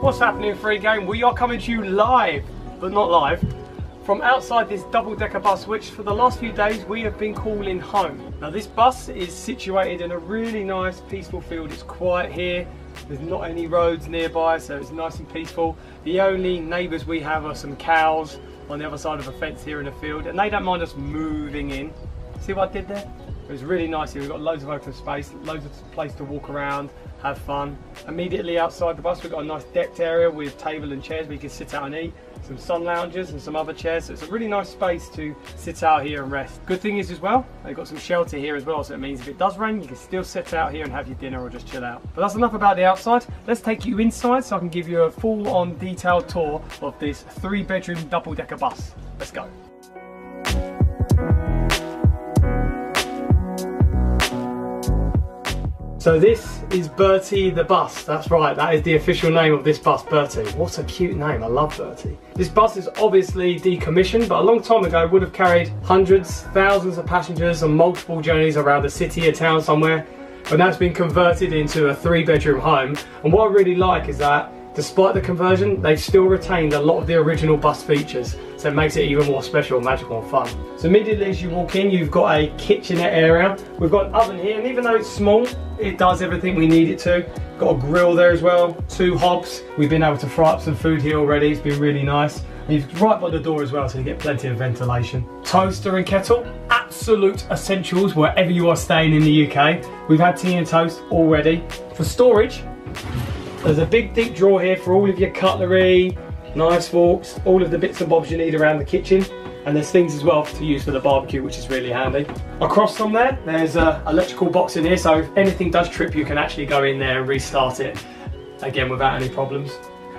What's happening, Free Game? We are coming to you live, but not live, from outside this double-decker bus, which for the last few days we have been calling home. Now this bus is situated in a really nice, peaceful field. It's quiet here. There's not any roads nearby, so it's nice and peaceful. The only neighbours we have are some cows on the other side of a fence here in the field, and they don't mind us moving in. See what I did there? It was really nice here. We've got loads of open space, loads of place to walk around, have fun. Immediately outside the bus, we've got a nice decked area with table and chairs where you can sit out and eat, some sun lounges and some other chairs. So it's a really nice space to sit out here and rest. Good thing is as well, they've got some shelter here as well. So it means if it does rain, you can still sit out here and have your dinner or just chill out. But that's enough about the outside. Let's take you inside so I can give you a full on detailed tour of this three bedroom double decker bus. Let's go. So this is Bertie the bus. That's right, that is the official name of this bus, Bertie. What a cute name, I love Bertie. This bus is obviously decommissioned, but a long time ago would have carried hundreds, thousands of passengers on multiple journeys around a city or town somewhere. But now it's been converted into a three bedroom home. And what I really like is that Despite the conversion, they've still retained a lot of the original bus features, so it makes it even more special, magical and fun. So immediately as you walk in, you've got a kitchenette area. We've got an oven here, and even though it's small, it does everything we need it to. Got a grill there as well, two hobs. We've been able to fry up some food here already, it's been really nice. And you've right by the door as well, so you get plenty of ventilation. Toaster and kettle, absolute essentials wherever you are staying in the UK. We've had tea and toast already. For storage, there's a big deep drawer here for all of your cutlery, knives, forks, all of the bits and bobs you need around the kitchen. And there's things as well to use for the barbecue, which is really handy. Across from there, there's an electrical box in here, so if anything does trip, you can actually go in there and restart it, again, without any problems.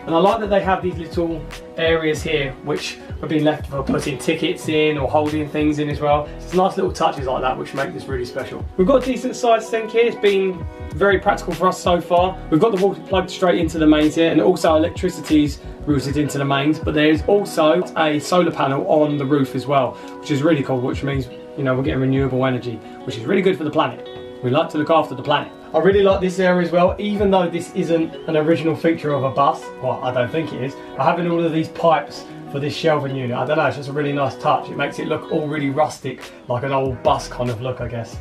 And I like that they have these little areas here which have been left for putting tickets in or holding things in as well. It's nice little touches like that which make this really special. We've got a decent sized sink here. It's been very practical for us so far. We've got the water plugged straight into the mains here and also electricity's routed into the mains but there's also a solar panel on the roof as well which is really cool which means you know we're getting renewable energy which is really good for the planet. We like to look after the planet. I really like this area as well, even though this isn't an original feature of a bus, well I don't think it is, but having all of these pipes for this shelving unit, I don't know, it's just a really nice touch. It makes it look all really rustic, like an old bus kind of look I guess.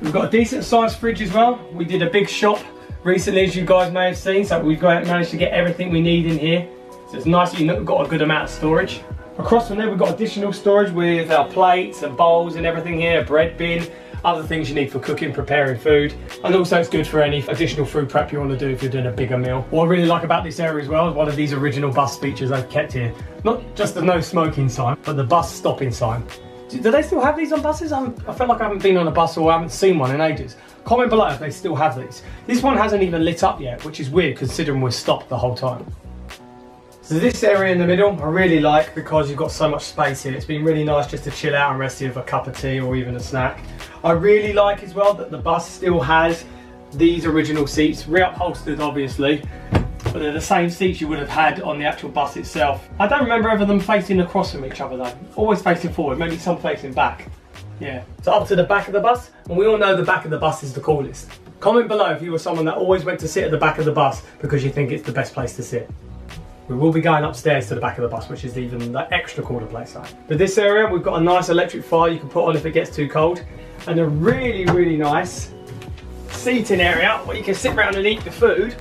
We've got a decent sized fridge as well. We did a big shop recently as you guys may have seen, so we've managed to get everything we need in here. So it's nice that you've got a good amount of storage. Across from there we've got additional storage with our plates and bowls and everything here, bread bin, other things you need for cooking, preparing food, and also it's good for any additional food prep you want to do if you're doing a bigger meal. What I really like about this area as well is one of these original bus features I've kept here. Not just the no smoking sign, but the bus stopping sign. Do they still have these on buses? I'm, I feel like I haven't been on a bus or I haven't seen one in ages. Comment below if they still have these. This one hasn't even lit up yet, which is weird considering we're stopped the whole time. So this area in the middle I really like because you've got so much space here. It's been really nice just to chill out and rest here with a cup of tea or even a snack. I really like as well that the bus still has these original seats, reupholstered obviously, but they're the same seats you would have had on the actual bus itself. I don't remember ever them facing across from each other though. Always facing forward, maybe some facing back. Yeah. So up to the back of the bus, and we all know the back of the bus is the coolest. Comment below if you were someone that always went to sit at the back of the bus because you think it's the best place to sit. We will be going upstairs to the back of the bus, which is even the extra cooler place. But this area, we've got a nice electric fire you can put on if it gets too cold, and a really, really nice seating area where you can sit around and eat the food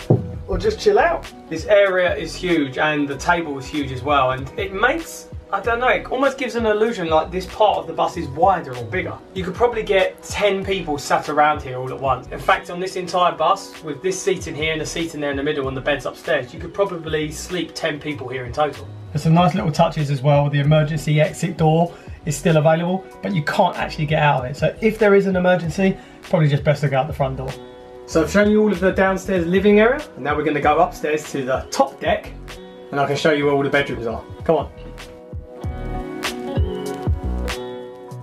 or just chill out. This area is huge and the table is huge as well and it makes I don't know, it almost gives an illusion like this part of the bus is wider or bigger. You could probably get 10 people sat around here all at once. In fact, on this entire bus, with this seat in here and a seat in there in the middle and the beds upstairs, you could probably sleep 10 people here in total. There's some nice little touches as well. The emergency exit door is still available, but you can't actually get out of it. So if there is an emergency, probably just best to go out the front door. So I've shown you all of the downstairs living area, and now we're going to go upstairs to the top deck, and I can show you where all the bedrooms are. Come on.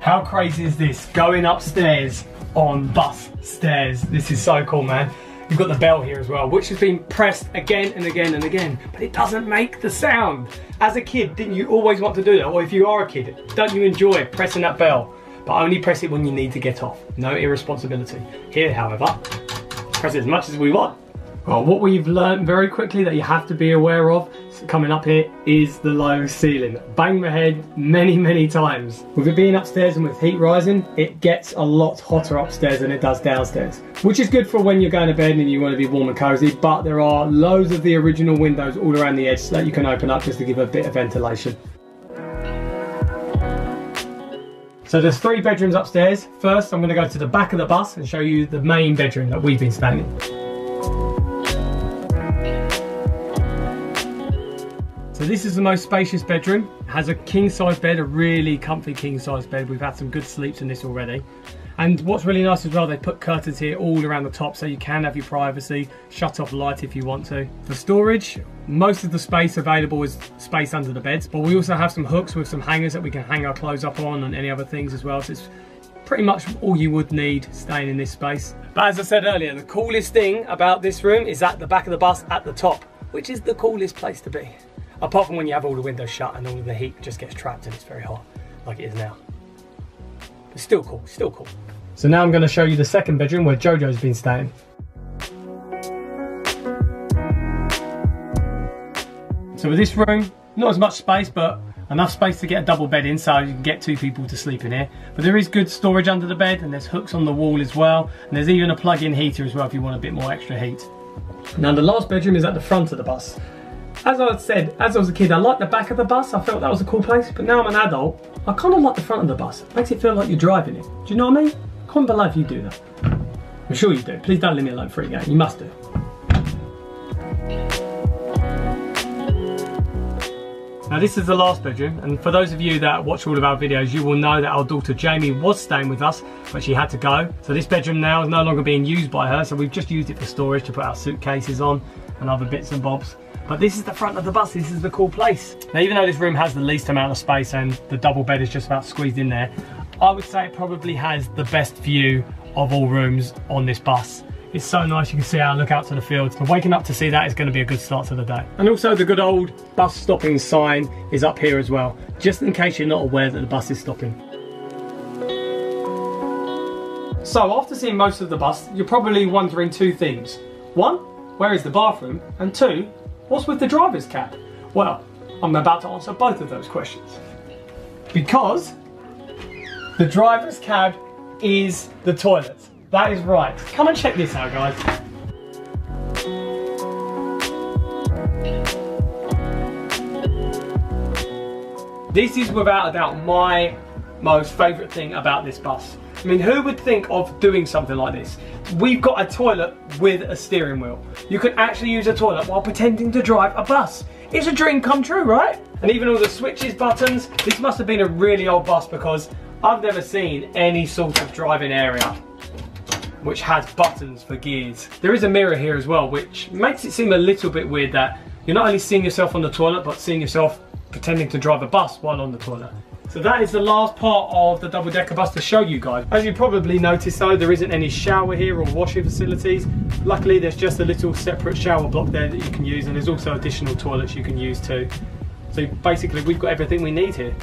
How crazy is this? Going upstairs on bus stairs. This is so cool, man. You've got the bell here as well, which has been pressed again and again and again, but it doesn't make the sound. As a kid, didn't you always want to do that? Or if you are a kid, don't you enjoy pressing that bell? But only press it when you need to get off. No irresponsibility. Here, however, press it as much as we want. Well, what we've learned very quickly that you have to be aware of coming up here is the low ceiling. Bang my head many, many times. With it being upstairs and with heat rising, it gets a lot hotter upstairs than it does downstairs, which is good for when you're going to bed and you want to be warm and cozy, but there are loads of the original windows all around the edge that you can open up just to give a bit of ventilation. So there's three bedrooms upstairs. First, I'm going to go to the back of the bus and show you the main bedroom that we've been staying in. So this is the most spacious bedroom. It has a king size bed, a really comfy king size bed. We've had some good sleeps in this already. And what's really nice as well, they put curtains here all around the top so you can have your privacy, shut off light if you want to. For storage, most of the space available is space under the beds, but we also have some hooks with some hangers that we can hang our clothes up on and any other things as well. So it's pretty much all you would need staying in this space. But as I said earlier, the coolest thing about this room is at the back of the bus at the top, which is the coolest place to be. Apart from when you have all the windows shut and all of the heat just gets trapped and it's very hot, like it is now. But still cool, still cool. So now I'm going to show you the second bedroom where Jojo's been staying. So with this room, not as much space, but enough space to get a double bed in so you can get two people to sleep in here. But there is good storage under the bed and there's hooks on the wall as well. And there's even a plug-in heater as well if you want a bit more extra heat. Now the last bedroom is at the front of the bus. As I said, as I was a kid, I liked the back of the bus. I felt that was a cool place. But now I'm an adult, I kind of like the front of the bus. It makes it feel like you're driving it. Do you know what I mean? Comment below if you do that. I'm sure you do. Please don't leave me alone for a game. You must do. Now this is the last bedroom and for those of you that watch all of our videos you will know that our daughter Jamie was staying with us but she had to go. So this bedroom now is no longer being used by her so we've just used it for storage to put our suitcases on and other bits and bobs. But this is the front of the bus, this is the cool place. Now even though this room has the least amount of space and the double bed is just about squeezed in there, I would say it probably has the best view of all rooms on this bus. It's so nice, you can see our I look out to the fields. But waking up to see that is going to be a good start to the day. And also the good old bus stopping sign is up here as well, just in case you're not aware that the bus is stopping. So after seeing most of the bus, you're probably wondering two things. One, where is the bathroom? And two, What's with the driver's cab? Well, I'm about to answer both of those questions. Because the driver's cab is the toilet. That is right. Come and check this out, guys. This is without a doubt my most favourite thing about this bus. I mean, who would think of doing something like this? We've got a toilet with a steering wheel. You can actually use a toilet while pretending to drive a bus. It's a dream come true, right? And even all the switches, buttons, this must have been a really old bus because I've never seen any sort of driving area which has buttons for gears. There is a mirror here as well, which makes it seem a little bit weird that you're not only seeing yourself on the toilet, but seeing yourself pretending to drive a bus while on the toilet. So that is the last part of the double decker bus to show you guys. As you probably noticed though, there isn't any shower here or washing facilities. Luckily there's just a little separate shower block there that you can use and there's also additional toilets you can use too. So basically we've got everything we need here.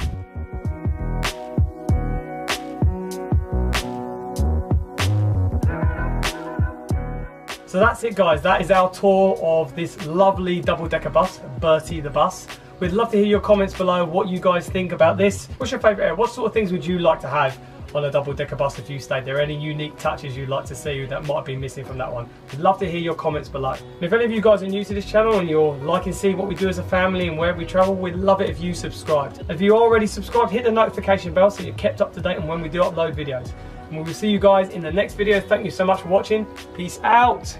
So that's it guys, that is our tour of this lovely double decker bus, Bertie the bus. We'd love to hear your comments below what you guys think about this. What's your favourite area? What sort of things would you like to have on a double decker bus if you stayed there? Any unique touches you'd like to see that might be missing from that one? We'd love to hear your comments below. And if any of you guys are new to this channel and you're liking to see what we do as a family and where we travel, we'd love it if you subscribed. If you already subscribed, hit the notification bell so you're kept up to date on when we do upload videos. And we will see you guys in the next video. Thank you so much for watching. Peace out.